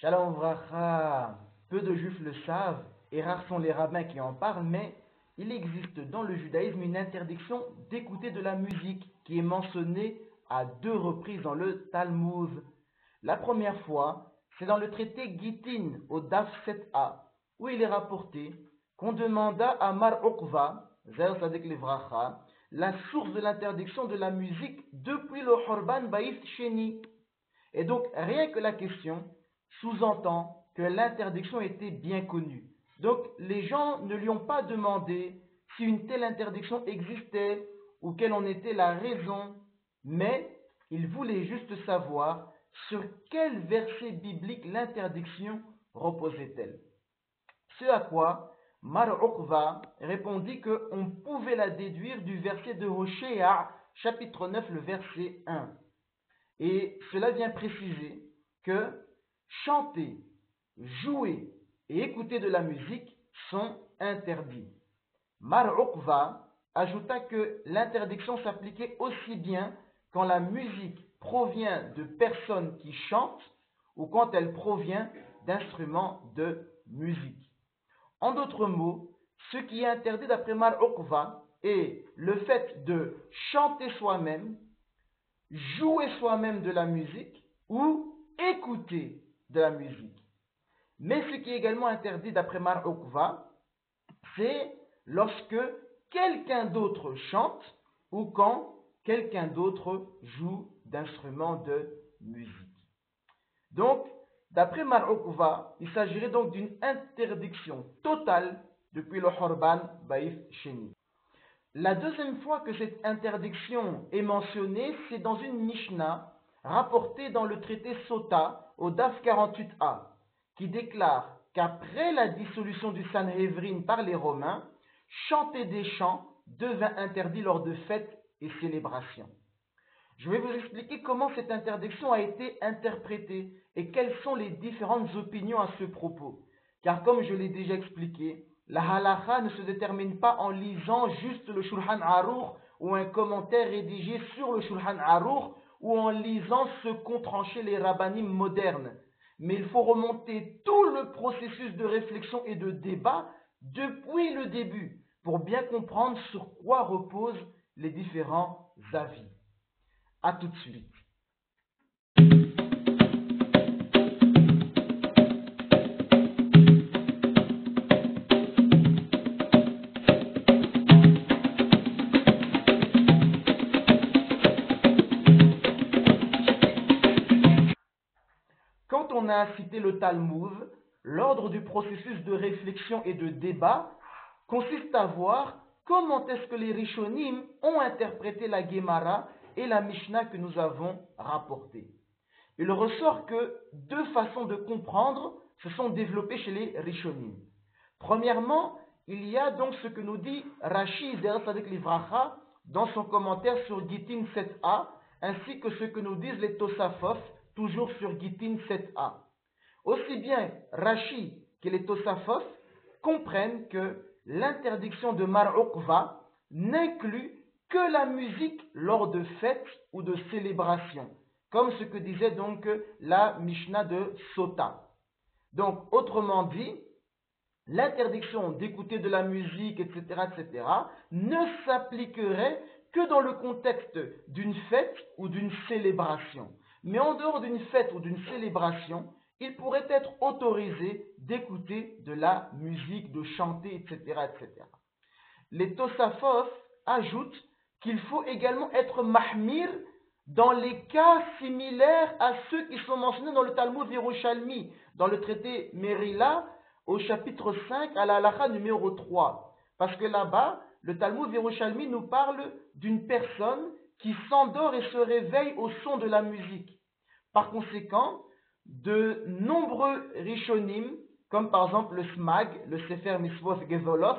Shalom Vracha, peu de juifs le savent et rares sont les rabbins qui en parlent, mais il existe dans le judaïsme une interdiction d'écouter de la musique qui est mentionnée à deux reprises dans le Talmud. La première fois, c'est dans le traité Gittin au Daf 7a, où il est rapporté qu'on demanda à Mar Okva, la source de l'interdiction de la musique depuis le Horban Baïs Sheni. Et donc, rien que la question sous-entend que l'interdiction était bien connue. Donc, les gens ne lui ont pas demandé si une telle interdiction existait ou quelle en était la raison, mais ils voulaient juste savoir sur quel verset biblique l'interdiction reposait-elle. Ce à quoi Mar Uqva répondit qu'on pouvait la déduire du verset de Hosea, chapitre 9, le verset 1. Et cela vient préciser que chanter, jouer et écouter de la musique sont interdits. Mar Uqva ajouta que l'interdiction s'appliquait aussi bien quand la musique provient de personnes qui chantent ou quand elle provient d'instruments de musique. En d'autres mots, ce qui est interdit d'après Mar Uqva est le fait de chanter soi-même, jouer soi-même de la musique ou écouter de la musique. Mais ce qui est également interdit d'après Mar c'est lorsque quelqu'un d'autre chante ou quand quelqu'un d'autre joue d'instruments de musique. Donc, d'après Mar il s'agirait donc d'une interdiction totale depuis le Horban Baïf Sheni. La deuxième fois que cette interdiction est mentionnée, c'est dans une Mishnah rapportée dans le traité Sota au DAF 48a, qui déclare qu'après la dissolution du Sanhedrin par les Romains, chanter des chants devint interdit lors de fêtes et célébrations. Je vais vous expliquer comment cette interdiction a été interprétée et quelles sont les différentes opinions à ce propos. Car comme je l'ai déjà expliqué, la halakha ne se détermine pas en lisant juste le Shulhan Aruch ou un commentaire rédigé sur le Shulhan Aruch ou en lisant ce qu'ont tranché les rabbinim modernes. Mais il faut remonter tout le processus de réflexion et de débat depuis le début pour bien comprendre sur quoi reposent les différents avis. A tout de suite. A cité le Talmud, l'ordre du processus de réflexion et de débat consiste à voir comment est-ce que les Rishonim ont interprété la Gemara et la Mishnah que nous avons rapportée. Il ressort que deux façons de comprendre se sont développées chez les Rishonim. Premièrement, il y a donc ce que nous dit Rashi avec Livracha dans son commentaire sur Gittin 7a, ainsi que ce que nous disent les Tosafos, toujours sur Gittin 7a. Aussi bien Rashi que les Tosafos comprennent que l'interdiction de Mar n'inclut que la musique lors de fêtes ou de célébrations, comme ce que disait donc la Mishnah de Sota. Donc, autrement dit, l'interdiction d'écouter de la musique, etc., etc., ne s'appliquerait que dans le contexte d'une fête ou d'une célébration. Mais en dehors d'une fête ou d'une célébration, il pourrait être autorisé d'écouter de la musique, de chanter, etc., etc. Les Tosafos ajoutent qu'il faut également être mahmir dans les cas similaires à ceux qui sont mentionnés dans le Talmud Yerushalmi, dans le traité Merila, au chapitre 5, à la halakha numéro 3. Parce que là-bas, le Talmud Yerushalmi nous parle d'une personne qui s'endort et se réveille au son de la musique. Par conséquent, de nombreux Rishonim, comme par exemple le Smag, le Sefer Misvot Gezolof,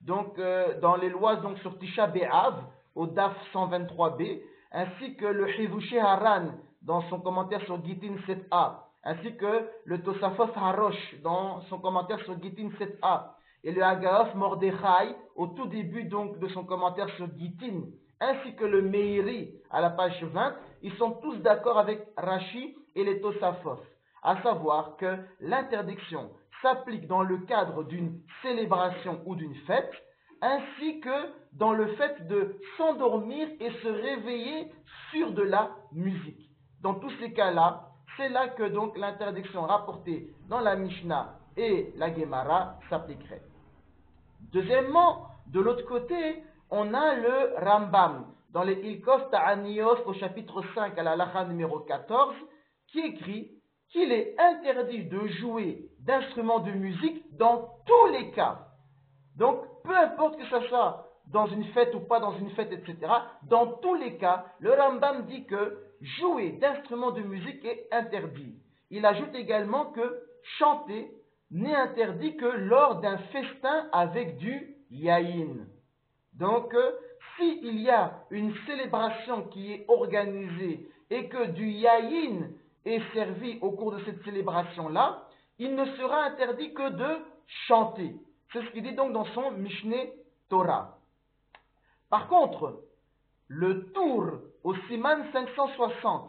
donc euh, dans les lois donc sur Tisha B'Av, au DAF 123b, ainsi que le Hivushi Haran dans son commentaire sur Gittin 7a, ainsi que le Tosafos Harosh dans son commentaire sur Gittin 7a, et le Hagaof Mordechai au tout début donc de son commentaire sur Gittin, ainsi que le Meiri à la page 20, ils sont tous d'accord avec Rashi et les Tosafos. à savoir que l'interdiction s'applique dans le cadre d'une célébration ou d'une fête, ainsi que dans le fait de s'endormir et se réveiller sur de la musique. Dans tous ces cas-là, c'est là que donc l'interdiction rapportée dans la Mishnah et la Gemara s'appliquerait. Deuxièmement, de l'autre côté, on a le Rambam dans les Ilkos Ta'anios au chapitre 5 à la Lacha numéro 14 qui écrit qu'il est interdit de jouer d'instruments de musique dans tous les cas. Donc, peu importe que ce soit dans une fête ou pas dans une fête, etc., dans tous les cas, le Rambam dit que jouer d'instruments de musique est interdit. Il ajoute également que chanter n'est interdit que lors d'un festin avec du yaïn. Donc, s'il y a une célébration qui est organisée et que du yaïn est servi au cours de cette célébration-là, il ne sera interdit que de chanter. C'est ce qu'il dit donc dans son Mishneh Torah. Par contre, le tour au Siman 560,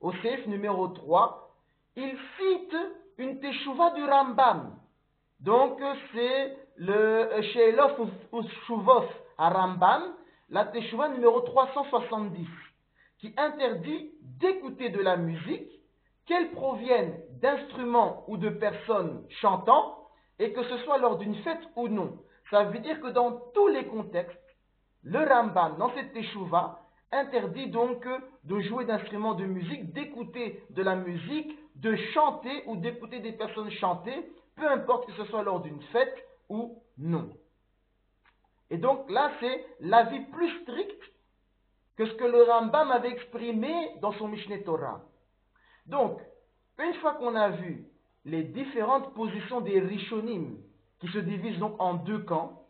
au CF numéro 3, il cite une teshuva du Rambam. Donc, c'est le Sheelof ou à Rambam, la teshuva numéro 370, qui interdit d'écouter de la musique, qu'elle provienne d'instruments ou de personnes chantant, et que ce soit lors d'une fête ou non. Ça veut dire que dans tous les contextes, le Rambam, dans cette teshuva, interdit donc de jouer d'instruments de musique, d'écouter de la musique, de chanter ou d'écouter des personnes chanter, peu importe que ce soit lors d'une fête ou non. Et donc là, c'est l'avis plus strict que ce que le Rambam avait exprimé dans son Mishneh Torah. Donc, une fois qu'on a vu les différentes positions des Rishonim, qui se divisent donc en deux camps,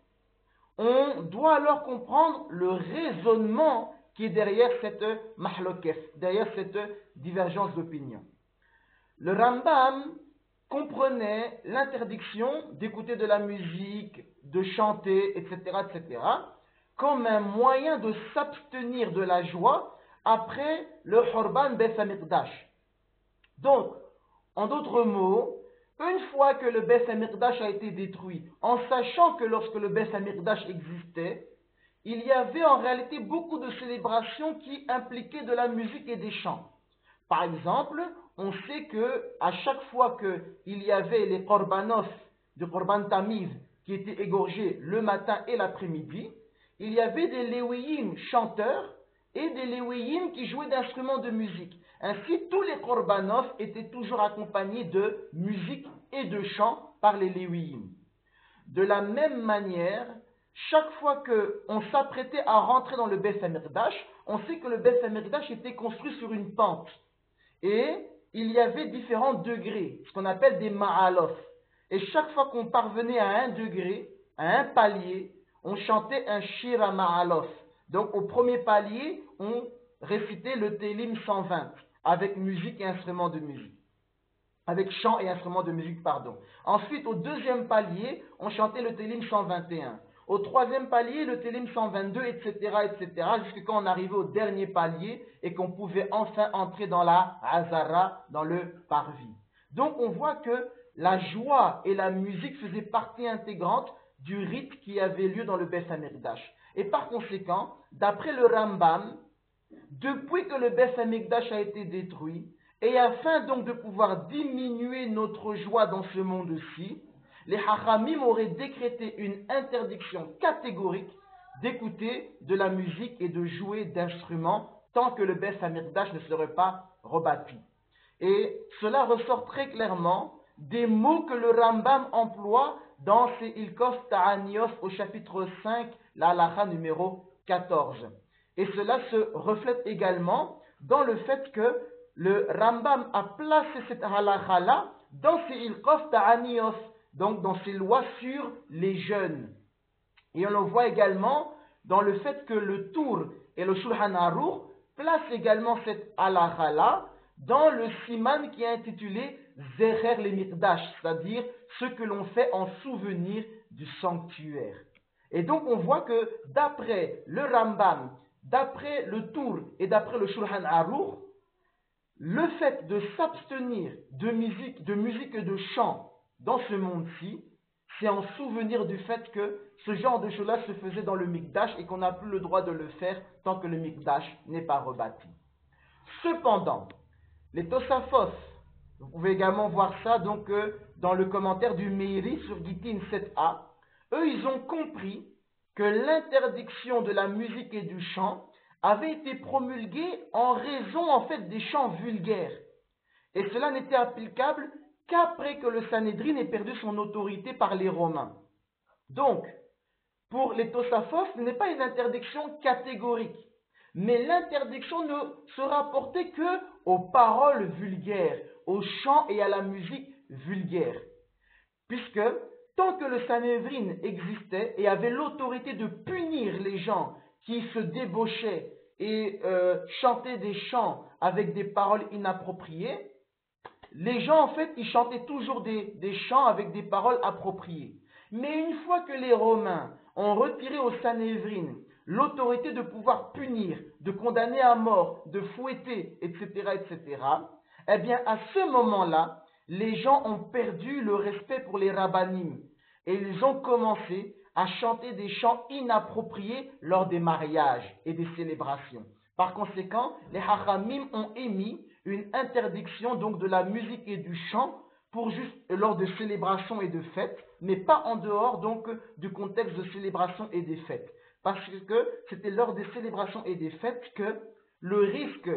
on doit alors comprendre le raisonnement qui est derrière cette mahlokef, derrière cette divergence d'opinion. Le Rambam comprenait l'interdiction d'écouter de la musique, de chanter, etc., etc., comme un moyen de s'abstenir de la joie après le Horban Beth Donc, en d'autres mots, une fois que le Beth a été détruit, en sachant que lorsque le Beth existait, il y avait en réalité beaucoup de célébrations qui impliquaient de la musique et des chants. Par exemple, on sait que à chaque fois qu'il y avait les korbanos de korban tamiz qui étaient égorgés le matin et l'après-midi, il y avait des léwéim chanteurs et des léwéim qui jouaient d'instruments de musique. Ainsi, tous les korbanos étaient toujours accompagnés de musique et de chants par les léwéim. De la même manière, chaque fois qu'on s'apprêtait à rentrer dans le Beth Amirdash, on sait que le Beth Amirdash était construit sur une pente. Et il y avait différents degrés, ce qu'on appelle des ma'alof. Et chaque fois qu'on parvenait à un degré, à un palier, on chantait un shira ma'alof. Donc au premier palier, on récitait le Télim 120 avec musique instruments de musique. Avec chant et instruments de musique, pardon. Ensuite, au deuxième palier, on chantait le Télim 121. Au troisième palier, le Télim 122, etc., etc., jusqu'à quand on arrivait au dernier palier et qu'on pouvait enfin entrer dans la Hazara, dans le parvis. Donc on voit que la joie et la musique faisaient partie intégrante du rite qui avait lieu dans le Beth. Et par conséquent, d'après le Rambam, depuis que le Beth a été détruit, et afin donc de pouvoir diminuer notre joie dans ce monde-ci, les Hachamim auraient décrété une interdiction catégorique d'écouter de la musique et de jouer d'instruments tant que le Beth ne serait pas rebâti. Et cela ressort très clairement des mots que le Rambam emploie dans ses Ilkos Ta'anios au chapitre 5, la halakha numéro 14. Et cela se reflète également dans le fait que le Rambam a placé cette halakha-là dans ses Ilkos Ta'anios donc dans ses lois sur les jeunes. Et on le voit également dans le fait que le Tour et le Shulchan Aruch placent également cette halakha dans le siman qui est intitulé Zecher le Mirdash, c'est-à-dire ce que l'on fait en souvenir du sanctuaire. Et donc on voit que d'après le Rambam, d'après le Tour et d'après le Shulchan Aruch, le fait de s'abstenir de musique, de musique et de chant dans ce monde-ci, c'est en souvenir du fait que ce genre de choses-là se faisait dans le Mikdash et qu'on n'a plus le droit de le faire tant que le Mikdash n'est pas rebâti. Cependant, les Tosafos, vous pouvez également voir ça donc euh, dans le commentaire du Meiri sur Gitin 7a, eux ils ont compris que l'interdiction de la musique et du chant avait été promulguée en raison en fait des chants vulgaires. Et cela n'était applicable qu'après que le Sanhédrin ait perdu son autorité par les Romains. Donc, pour les Tosafos, ce n'est pas une interdiction catégorique, mais l'interdiction ne se rapportait que aux paroles vulgaires, aux chants et à la musique vulgaire. Puisque tant que le Sanhédrin existait et avait l'autorité de punir les gens qui se débauchaient et euh, chantaient des chants avec des paroles inappropriées, les gens, en fait, ils chantaient toujours des, chants avec des paroles appropriées. Mais une fois que les Romains ont retiré au Sanhédrin l'autorité de pouvoir punir, de condamner à mort, de fouetter, etc., etc., eh bien, à ce moment-là, les gens ont perdu le respect pour les rabbinim et ils ont commencé à chanter des chants inappropriés lors des mariages et des célébrations. Par conséquent, les hachamim ont émis une interdiction donc de la musique et du chant pour juste lors de célébrations et de fêtes, mais pas en dehors donc du contexte de célébration et des fêtes. Parce que c'était lors des célébrations et des fêtes que le risque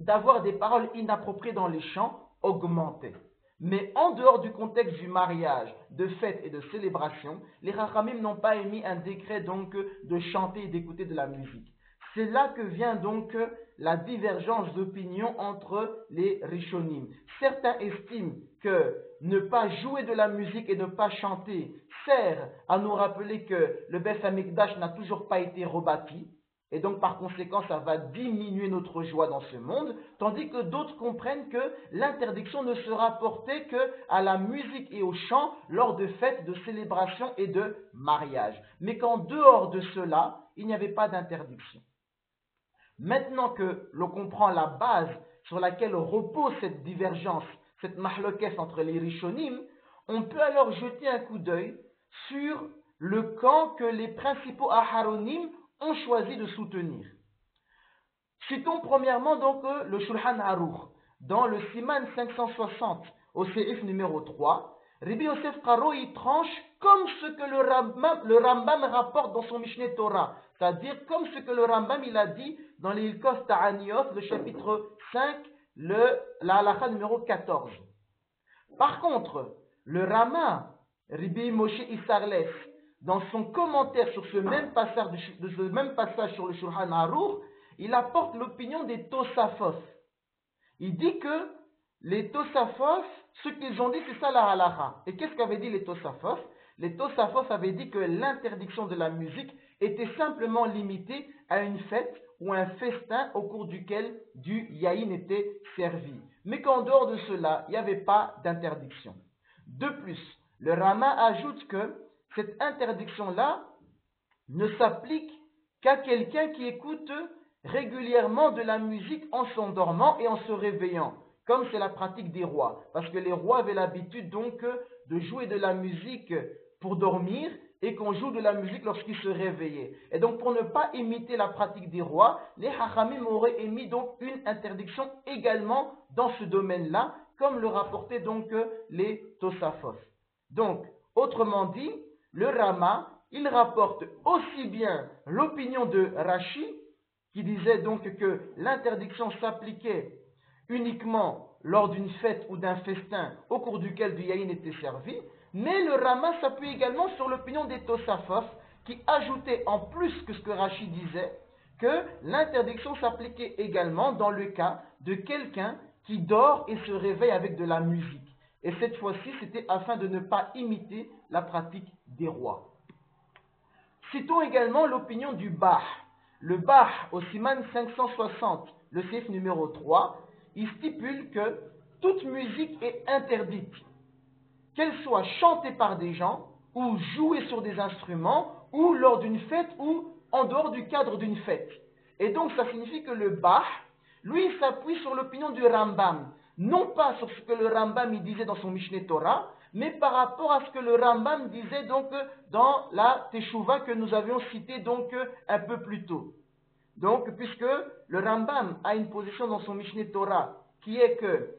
d'avoir des paroles inappropriées dans les chants augmentait. Mais en dehors du contexte du mariage, de fêtes et de célébrations, les Rachamim n'ont pas émis un décret donc de chanter et d'écouter de la musique. C'est là que vient donc la divergence d'opinion entre les Rishonim. Certains estiment que ne pas jouer de la musique et ne pas chanter sert à nous rappeler que le Beth Amikdash n'a toujours pas été rebâti, et donc par conséquent ça va diminuer notre joie dans ce monde, tandis que d'autres comprennent que l'interdiction ne se rapportait que à la musique et au chant lors de fêtes, de célébrations et de mariages, mais qu'en dehors de cela, il n'y avait pas d'interdiction. Maintenant que l'on comprend la base sur laquelle repose cette divergence, cette mahlokes entre les rishonim, on peut alors jeter un coup d'œil sur le camp que les principaux aharonim ont choisi de soutenir. Citons premièrement donc le Shulhan Aruch. Dans le Siman 560 au CF numéro 3, Rabbi Yosef Karo y tranche comme ce que le Rambam, le Rambam rapporte dans son Mishneh Torah, c'est-à-dire comme ce que le Rambam il a dit dans les Ilkos Ta'aniyot, le chapitre 5, le, la halakha numéro 14. Par contre, le Rama, Rabbi Moshe Isarles, dans son commentaire sur ce même passage, de ce même passage sur le Shulchan Aruch, il apporte l'opinion des Tosafos. Il dit que les Tosafos, ce qu'ils ont dit, c'est ça la halakha. Et qu'est-ce qu'avaient dit les Tosafos? Les Tosafos avaient dit que l'interdiction de la musique était simplement limitée à une fête ou un festin au cours duquel du yaïn était servi. Mais qu'en dehors de cela, il n'y avait pas d'interdiction. De plus, le Rama ajoute que cette interdiction-là ne s'applique qu'à quelqu'un qui écoute régulièrement de la musique en s'endormant et en se réveillant, comme c'est la pratique des rois. Parce que les rois avaient l'habitude donc de jouer de la musique pour dormir et qu'on joue de la musique lorsqu'ils se réveillaient. Et donc pour ne pas imiter la pratique des rois, les hachamim auraient émis donc une interdiction également dans ce domaine-là, comme le rapportaient donc les Tosafos. Donc, autrement dit, le Rama, il rapporte aussi bien l'opinion de Rashi, qui disait donc que l'interdiction s'appliquait uniquement lors d'une fête ou d'un festin au cours duquel du yaïn était servi, mais le Rama s'appuie également sur l'opinion des Tosafos, qui ajoutait en plus que ce que Rashi disait, que l'interdiction s'appliquait également dans le cas de quelqu'un qui dort et se réveille avec de la musique. Et cette fois-ci, c'était afin de ne pas imiter la pratique des rois. Citons également l'opinion du Bah. Le Bah, au Siman 560, le CF numéro 3, il stipule que toute musique est interdite, qu'elle soit chantée par des gens, ou jouée sur des instruments, ou lors d'une fête, ou en dehors du cadre d'une fête. Et donc ça signifie que le Bah, lui s'appuie sur l'opinion du Rambam. Non pas sur ce que le Rambam disait dans son Mishneh Torah, mais par rapport à ce que le Rambam disait donc dans la Teshuvah que nous avions cité donc un peu plus tôt. Donc, puisque le Rambam a une position dans son Mishneh Torah qui est que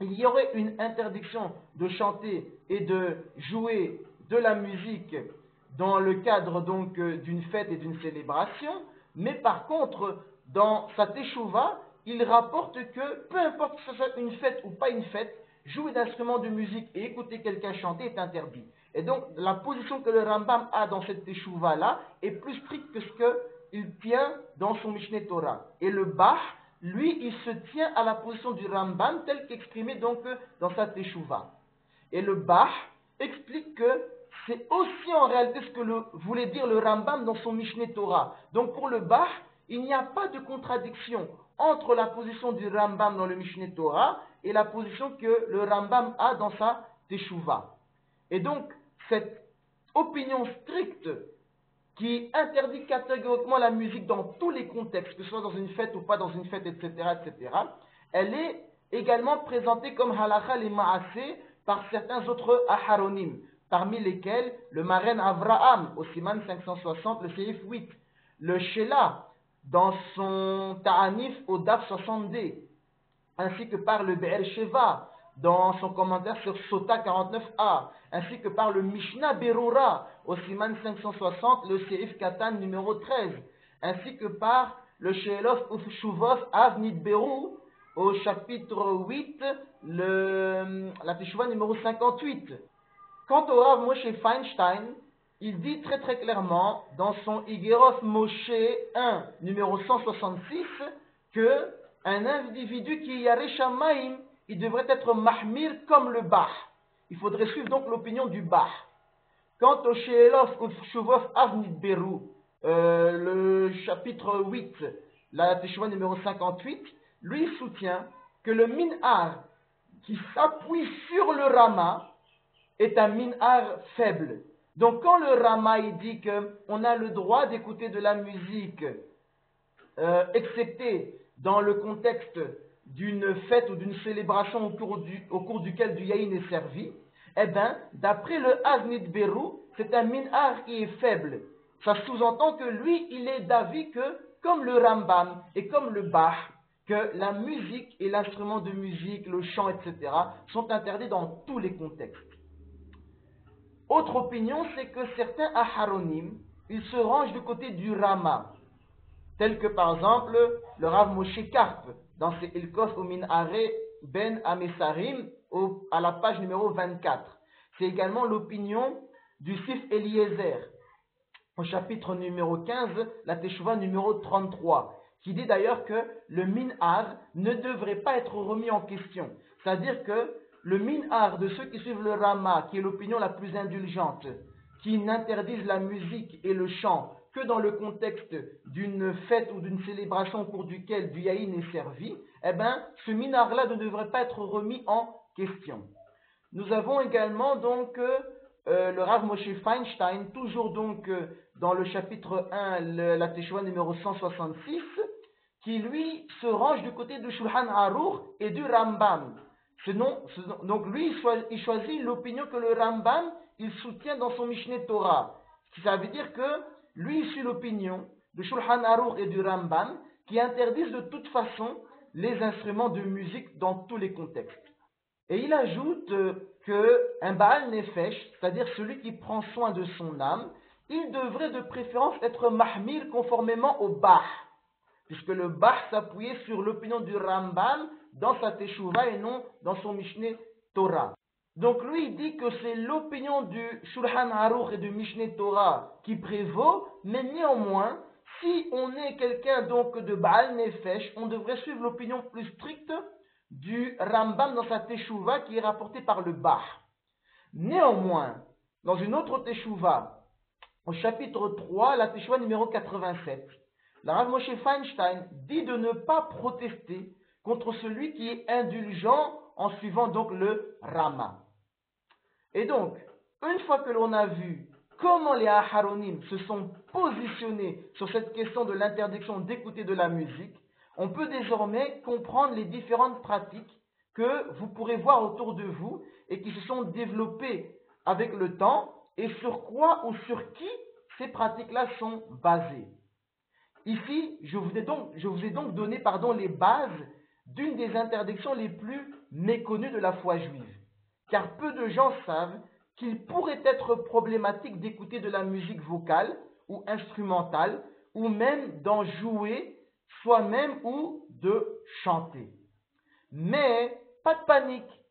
il y aurait une interdiction de chanter et de jouer de la musique dans le cadre donc d'une fête et d'une célébration, mais par contre, dans sa Teshuvah, il rapporte que peu importe que ce soit une fête ou pas une fête, jouer d'instruments de musique et écouter quelqu'un chanter est interdit. Et donc, la position que le Rambam a dans cette Teshuvah-là est plus stricte que ce qu'il tient dans son Mishneh Torah. Et le Bach, lui, il se tient à la position du Rambam tel qu'exprimé donc dans sa Teshuvah. Et le Bach explique que c'est aussi en réalité ce que le, voulait dire le Rambam dans son Mishneh Torah. Donc pour le Bach, il n'y a pas de contradiction entre la position du Rambam dans le Mishneh Torah et la position que le Rambam a dans sa Teshuvah. Et donc, cette opinion stricte qui interdit catégoriquement la musique dans tous les contextes, que ce soit dans une fête ou pas dans une fête, etc., etc., elle est également présentée comme halakha et ma'aseh par certains autres aharonim, parmi lesquels le Maren Avraham au Siman 560, le Seif 8, le Shela dans son Ta'anif au Daf 60D, ainsi que par le Be'er Sheva dans son commentaire sur Sota 49a, ainsi que par le Mishnah Berura au Siman 560, le Seif Katan numéro 13, ainsi que par le Shelof Shuvov Avnit Beru au chapitre 8, le, la Teshuvah numéro 58. Quant au Rav Moshe Feinstein, il dit très très clairement dans son Igerov Moshe 1, numéro 166, que un individu qui est Yareshamaim, il devrait être mahmir comme le Bach. Il faudrait suivre donc l'opinion du Bach. Quant au Sheelof ou Avnit euh, le chapitre 8, la Teshuvah numéro 58, lui soutient que le minhar qui s'appuie sur le Rama est un minhar faible. Donc quand le Rama il dit qu'on a le droit d'écouter de la musique, euh, excepté dans le contexte d'une fête ou d'une célébration au cours, du, au cours duquel du yaïn est servi, eh bien, d'après le Aznit Beru, c'est un minhar qui est faible. Ça sous-entend que lui, il est d'avis que, comme le Rambam et comme le Bach, que la musique et l'instrument de musique, le chant, etc., sont interdits dans tous les contextes. Autre opinion, c'est que certains aharonim, ils se rangent du côté du Rama, tel que par exemple le Rav Moshe Karp, dans ses Ilkos au Minare Ben Amesarim, à la page numéro 24. C'est également l'opinion du Sif Eliezer, au chapitre numéro 15, la Teshuvah numéro 33, qui dit d'ailleurs que le Minhar ne devrait pas être remis en question. C'est-à-dire que le minhar de ceux qui suivent le Rama, qui est l'opinion la plus indulgente, qui n'interdisent la musique et le chant que dans le contexte d'une fête ou d'une célébration au cours duquel du yaïn est servi, eh bien, ce minhar-là ne devrait pas être remis en question. Nous avons également donc euh, le Rav Moshe Feinstein, toujours donc euh, dans le chapitre 1, la Teshuvah numéro 166, qui lui se range du côté de Shulhan Aruch et du Rambam donc lui, il choisit l'opinion que le Rambam, il soutient dans son Mishneh Torah. Ça veut dire que lui, suit l'opinion de Shulchan Aruch et du Rambam qui interdisent de toute façon les instruments de musique dans tous les contextes. Et il ajoute que un Baal Nefesh, c'est-à-dire celui qui prend soin de son âme, il devrait de préférence être mahmir conformément au Bach, puisque le Bach s'appuyait sur l'opinion du Rambam dans sa Teshuvah et non dans son Mishneh Torah. Donc lui il dit que c'est l'opinion du Shulchan Aruch et du Mishneh Torah qui prévaut, mais néanmoins, si on est quelqu'un donc de Baal Nefesh, on devrait suivre l'opinion plus stricte du Rambam dans sa Teshuvah qui est rapportée par le Bach. Néanmoins, dans une autre Teshuvah, au chapitre 3, la Teshuvah numéro 87, la Rav Moshe Feinstein dit de ne pas protester contre celui qui est indulgent en suivant donc le Rama. Et donc, une fois que l'on a vu comment les Aharonim se sont positionnés sur cette question de l'interdiction d'écouter de la musique, on peut désormais comprendre les différentes pratiques que vous pourrez voir autour de vous et qui se sont développées avec le temps et sur quoi ou sur qui ces pratiques-là sont basées. Ici, je vous ai donc, donné les bases d'une des interdictions les plus méconnues de la foi juive. Car peu de gens savent qu'il pourrait être problématique d'écouter de la musique vocale ou instrumentale, ou même d'en jouer soi-même ou de chanter. Mais pas de panique.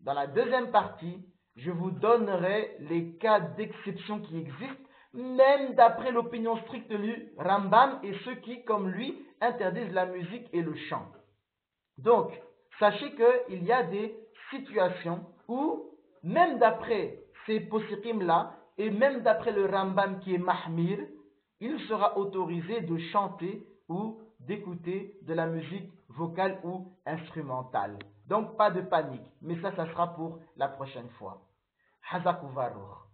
Dans la deuxième partie, je vous donnerai les cas d'exception qui existent, même d'après l'opinion stricte du Rambam et ceux qui, comme lui, interdisent la musique et le chant. Donc, sachez qu'il y a des situations où, même d'après ces posikim-là, et même d'après le Rambam qui est Mahmir, il sera autorisé de chanter ou d'écouter de la musique vocale ou instrumentale. Donc pas de panique, mais ça, ça sera pour la prochaine fois. Hazakuvaruh.